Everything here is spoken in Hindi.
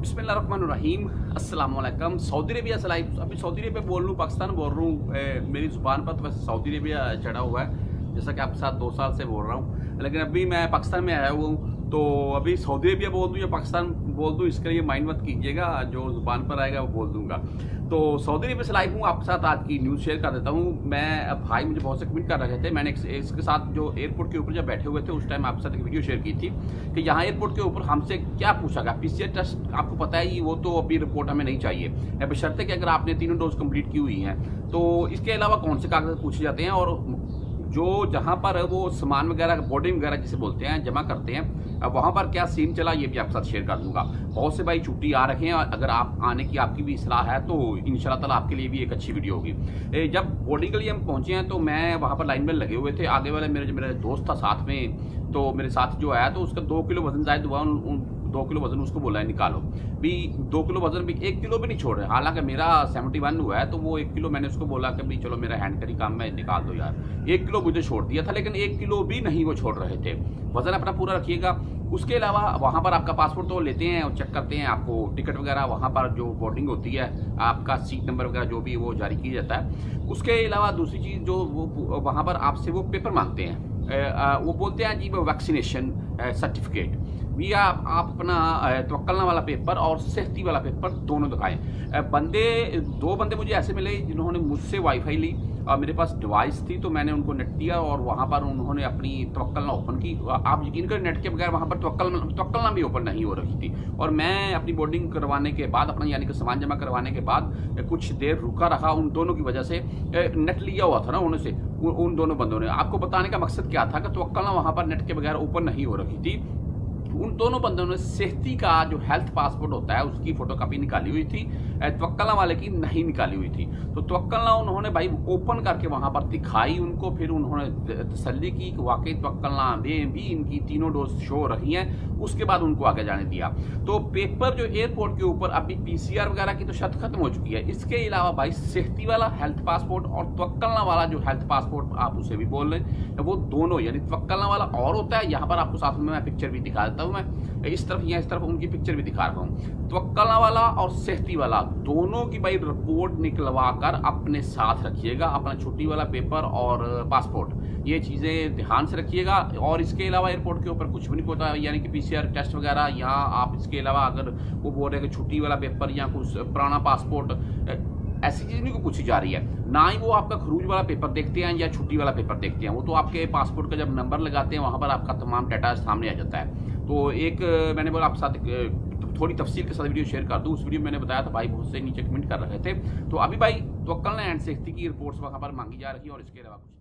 अस्सलाम वालेकुम सऊदी अरेबिया से लाइव अभी सऊदी अरेबिया बोल रहा हूँ पाकिस्तान बोल रहा हूँ। मेरी ज़ुबान पर तो वैसे सऊदी अरेबिया चढ़ा हुआ है, जैसा कि आपके साथ दो साल से बोल रहा हूँ। लेकिन अभी मैं पाकिस्तान में आया हुआ हूँ तो अभी सऊदी अरबिया बोल दूँ या पाकिस्तान बोल दूँ, इसके लिए माइंड मत कीजिएगा, जो ज़ुबान पर आएगा वो बोल दूँगा। तो सऊदी अरबिया से लाइव हूँ, आपके साथ आज की न्यूज़ शेयर कर देता हूँ। मैं भाई मुझे बहुत से कमेंट कर रहे थे। मैंने इसके साथ जो एयरपोर्ट के ऊपर जब बैठे हुए थे, उस टाइम आपके साथ एक वीडियो शेयर की थी कि यहाँ एयरपोर्ट के ऊपर हमसे क्या पूछा गया। पीसीआर टेस्ट आपको पता है वो तो अभी रिपोर्ट हमें नहीं चाहिए। बशर्ते कि अगर आपने तीनों डोज कंप्लीट की हुई हैं तो इसके अलावा कौन से कागज़ पूछे जाते हैं? और जो जहाँ पर वो सामान वगैरह बोर्डिंग वगैरह जिसे बोलते हैं, जमा करते हैं वहाँ पर क्या सीन चला, ये भी आपके साथ शेयर कर दूँगा। बहुत से भाई छुट्टी आ रखे हैं, अगर आप आने की आपकी भी सलाह है तो इन ताला आपके लिए भी एक अच्छी वीडियो होगी। जब बोर्डिंग के लिए हम पहुँचे हैं तो मैं वहाँ पर लाइन में लगे हुए थे। आगे वाले मेरे जो मेरा दोस्त था साथ में तो मेरे साथ जो आया तो उसका दो किलो वज़न जायद हुआ दो किलो वज़न उसको बोला है, निकालो। भी दो किलो वज़न भी, एक किलो भी नहीं छोड़ रहे। हालाँकि मेरा सेवेंटी वन हुआ है तो वो एक किलो मैंने उसको बोला कि भाई चलो मेरा हैंड करी काम में निकाल दो यार। एक किलो मुझे छोड़ दिया था, लेकिन एक किलो भी नहीं वो छोड़ रहे थे। वज़न अपना पूरा रखिएगा। उसके अलावा वहाँ पर आपका पासपोर्ट तो लेते हैं और चेक करते हैं आपको टिकट वगैरह। वहाँ पर जो बोर्डिंग होती है, आपका सीट नंबर वगैरह जो भी वो जारी किया जाता है। उसके अलावा दूसरी चीज़ जो वो वहाँ पर आपसे वो पेपर मांगते हैं। वो बोलते हैं जी वो वैक्सीनेशन सर्टिफिकेट भैया आप आप अपना तवक्लना वाला पेपर और सेफ्टी वाला पेपर दोनों दिखाएँ। बंदे, दो बंदे मुझे ऐसे मिले जिन्होंने मुझसे वाईफाई ली। और मेरे पास डिवाइस थी तो मैंने उनको नेट दिया और वहाँ पर उन्होंने अपनी तवक्लना ओपन की। आप यकीन करें नेट के बगैर वहाँ पर तवक्लना भी ओपन नहीं हो रही थी। और मैं अपनी बोर्डिंग करवाने के बाद, अपना यानी कि सामान जमा करवाने के बाद कुछ देर रुका रहा उन दोनों की वजह से। नेट लिया हुआ था ना उनसे उन दोनों बंदों ने। आपको बताने का मकसद क्या था कि तवक्लना वहाँ पर नेट के बगैर ओपन नहीं हो रही थी? उन दोनों बंदों ने सेफ्टी का जो हेल्थ पासपोर्ट होता है, उसकी फोटोकॉपी निकाली हुई थी तवक्लना वाले की नहीं निकाली हुई थी। तो तवक्लना उन्होंने भाई ओपन करके वहाँ पर दिखाई उनको, फिर उन्होंने तसली की कि वाकई तवक्लना में भी इनकी तीनों डोज शो रही हैं, उसके बाद उनको आगे जाने दिया। तो पेपर जो एयरपोर्ट के ऊपर अभी पीसीआर वगैरह की तो शर्त खत्म हो चुकी है। इसके अलावा भाई सेफ्टी वाला हेल्थ पासपोर्ट और तवक्लना वाला जो हेल्थ पासपोर्ट आप उसे भी बोल रहे हैं, वो दोनों, यानी तवक्लना वाला और होता है, यहाँ पर आपको साथ में मैं पिक्चर भी दिखा देता हूँ मैं? इस तरफ़ या इस तरफ़ उनकी पिक्चर भी दिखा रहा हूँ। तवक्लना वाला और सेफ्टी वाला, दोनों की भाई रिपोर्ट निकलवा कर अपने साथ रखिएगा, अपना छुट्टी वाला पेपर और पासपोर्ट ये चीज़ें ध्यान से रखिएगा, और इसके अलावा एयरपोर्ट के ऊपर कुछ भी नहीं होता, यानी कि पीसीआर टेस्ट वगैरह यहाँ आप इसके अलावा अगर वो बोल रहे हैं कि छुट्टी वाला पेपर या कुछ पुराना पासपोर्ट ऐसी चीज़ नहीं को पूछी जा रही है। ना ही वो आपका खरूज वाला पेपर देखते हैं या छुट्टी वाला पेपर देखते हैं। वो तो आपके पासपोर्ट का जब नंबर लगाते हैं, वहाँ पर आपका तमाम डाटा सामने आ जाता है। तो एक मैंने बोला आप साथ थोड़ी तफसील के साथ वीडियो शेयर कर दूँ। उस वीडियो में मैंने बताया था भाई बहुत से नीचे कमेंट कर रहे थे। तो अभी भाई तो कल ना एंड सेफ्टी की रिपोर्ट्स वहाँ पर मांगी जा रही है और इसके अलावा कुछ